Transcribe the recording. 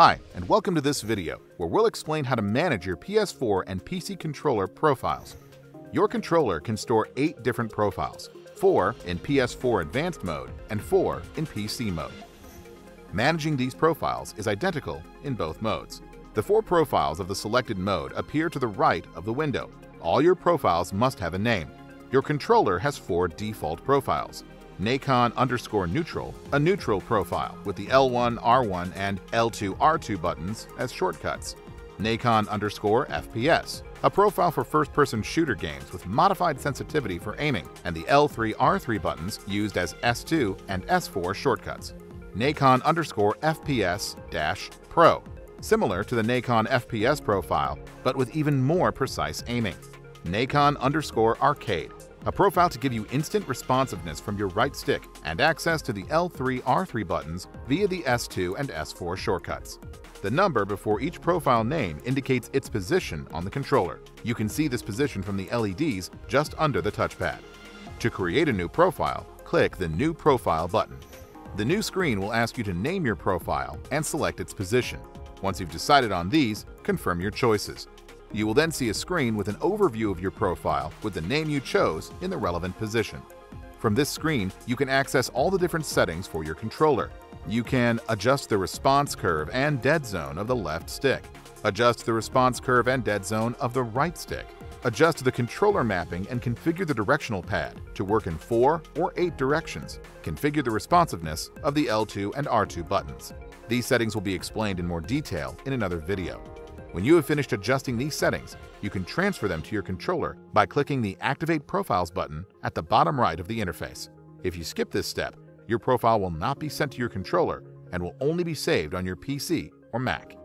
Hi, and welcome to this video, where we'll explain how to manage your PS4 and PC controller profiles. Your controller can store 8 different profiles, 4 in PS4 Advanced mode and 4 in PC mode. Managing these profiles is identical in both modes. The four profiles of the selected mode appear to the right of the window. All your profiles must have a name. Your controller has four default profiles. Nacon underscore neutral, a neutral profile with the L1, R1, and L2, R2 buttons as shortcuts. Nacon underscore FPS, a profile for first-person shooter games with modified sensitivity for aiming, and the L3, R3 buttons used as S2 and S4 shortcuts. Nacon underscore FPS dash Pro, similar to the Nacon FPS profile, but with even more precise aiming. Nacon underscore Arcade, a profile to give you instant responsiveness from your right stick and access to the L3, R3 buttons via the S2 and S4 shortcuts. The number before each profile name indicates its position on the controller. You can see this position from the LEDs just under the touchpad. To create a new profile, click the New Profile button. The new screen will ask you to name your profile and select its position. Once you've decided on these, confirm your choices. You will then see a screen with an overview of your profile with the name you chose in the relevant position. From this screen, you can access all the different settings for your controller. You can adjust the response curve and dead zone of the left stick, adjust the response curve and dead zone of the right stick, adjust the controller mapping and configure the directional pad to work in 4 or 8 directions, configure the responsiveness of the L2 and R2 buttons. These settings will be explained in more detail in another video. When you have finished adjusting these settings, you can transfer them to your controller by clicking the Activate Profiles button at the bottom right of the interface. If you skip this step, your profile will not be sent to your controller and will only be saved on your PC or Mac.